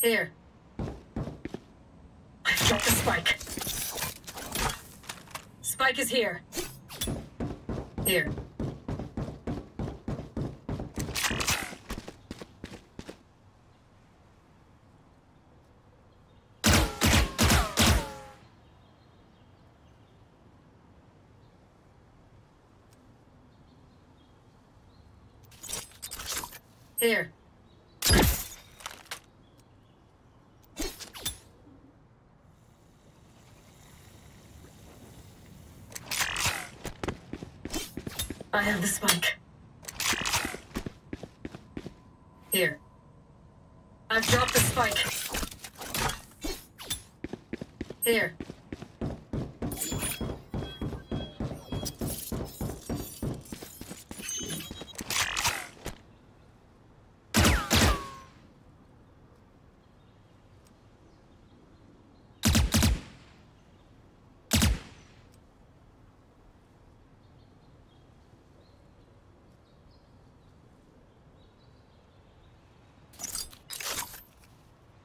Here. I've dropped the spike. Spike is here. Here. Here. I have the spike. Here. I've dropped the spike. Here.